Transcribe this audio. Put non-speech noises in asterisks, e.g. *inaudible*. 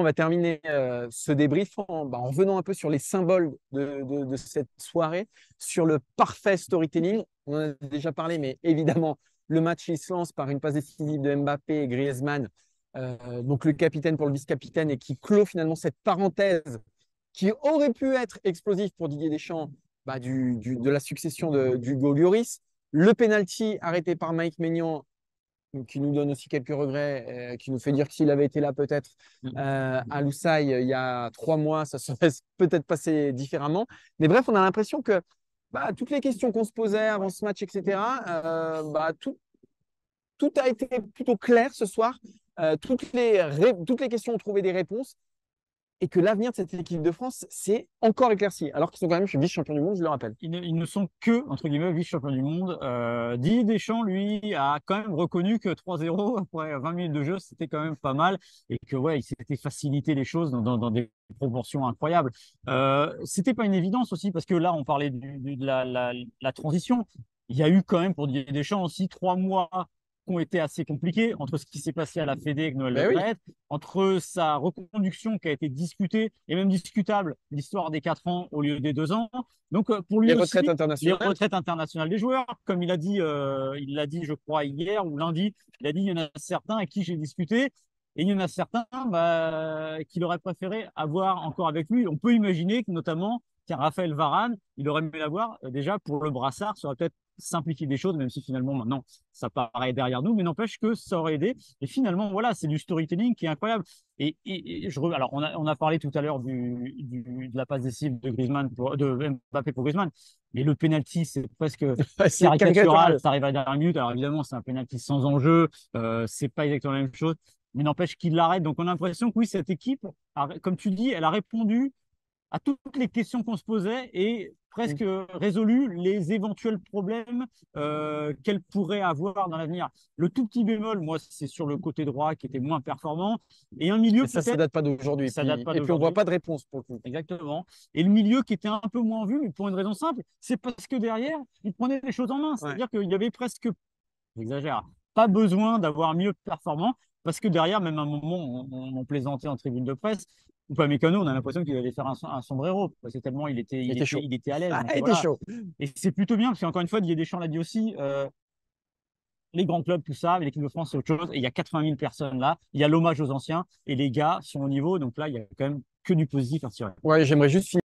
on va terminer euh, ce débrief en, bah, en, revenant un peu sur les symboles de, cette soirée, sur le parfait storytelling. On en a déjà parlé, mais évidemment, le match il se lance par une passe décisive de Mbappé et Griezmann, euh, donc le capitaine pour le vice-capitaine, et qui clôt finalement cette parenthèse qui aurait pu être explosif pour Didier Deschamps bah, du, de la succession de, du Lloris. Le penalty arrêté par Mike Maignan qui nous donne aussi quelques regrets, euh, qui nous fait dire que s'il avait été là peut-être euh, à Loussaï il y a trois mois, ça serait *laughs* peut-être passé différemment. Mais bref, on a l'impression que bah, toutes les questions qu'on se posait avant ce match, etc., euh, bah, tout, tout a été plutôt clair ce soir. Euh, toutes, les toutes les questions ont trouvé des réponses et que l'avenir de cette équipe de France, c'est encore éclairci, alors qu'ils sont quand même vice-champions du monde, je le rappelle. Ils ne, sont que, entre guillemets, vice-champions du monde. Euh, Didier Deschamps, lui, a quand même reconnu que 3-0 après 20 minutes de jeu, c'était quand même pas mal et que, ouais, il s'était facilité les choses dans, des proportions incroyables. Euh, c'était pas une évidence aussi, parce que là, on parlait de la, la, la transition. Il y a eu quand même pour Didier Deschamps aussi trois mois ont été assez compliqués entre ce qui s'est passé à la Fédé avec Noël ben oui. entre sa reconduction qui a été discutée et même discutable, l'histoire des 4 ans au lieu des 2 ans. Donc euh, pour lui les aussi, retraites internationales. les retraites internationales des joueurs, comme il a dit, euh, il l'a dit, je crois hier ou lundi, il a dit il y en a certains avec qui j'ai discuté et il y en a certains bah, qu'il aurait préféré avoir encore avec lui. On peut imaginer que notamment tiens, Raphaël Varane, il aurait aimé l'avoir euh, déjà pour le brassard, ça aurait peut-être simplifier des choses, même si finalement maintenant ça paraît derrière nous, mais n'empêche que ça aurait aidé. Et finalement, voilà, c'est du storytelling qui est incroyable. Et, et, et je alors on a, on a parlé tout à l'heure du, du, de la passe décisive de Griezmann pour, de Mbappé pour Griezmann, mais le penalty c'est presque *laughs* caricatural. Ça arrive à la dernière minute. Alors évidemment, c'est un penalty sans enjeu, euh, c'est pas exactement la même chose. Mais n'empêche qu'il l'arrête. Donc on a l'impression que oui, cette équipe, a, comme tu dis, elle a répondu à toutes les questions qu'on se posait et presque résolu les éventuels problèmes euh, qu'elle pourrait avoir dans l'avenir. Le tout petit bémol, moi, c'est sur le côté droit qui était moins performant. Et un milieu. ça, ça date pas d'aujourd'hui. Ça date pas Et puis on voit pas de réponse pour le coup. Exactement. Et le milieu qui était un peu moins vu, mais pour une raison simple, c'est parce que derrière, il prenait les choses en main. C'est-à-dire ouais. qu'il y avait presque, j'exagère, pas besoin d'avoir mieux performant. Parce que derrière, même à un moment, on, on plaisantait en tribune de presse, ou pas Mécano, on a l'impression qu'il allait faire un, un sombrero, parce que tellement il était, il, il était, chaud. Il était à l'aise. Ah, il voilà. était chaud. Et c'est plutôt bien, parce qu'encore une fois, Didier Deschamps l'a dit aussi, euh, les grands clubs, tout ça, mais l'équipe de France, c'est autre chose. Et il y a 80 000 personnes là, il y a l'hommage aux anciens, et les gars sont au niveau, donc là, il y a quand même que du positif à tirer. Ouais, j'aimerais juste finir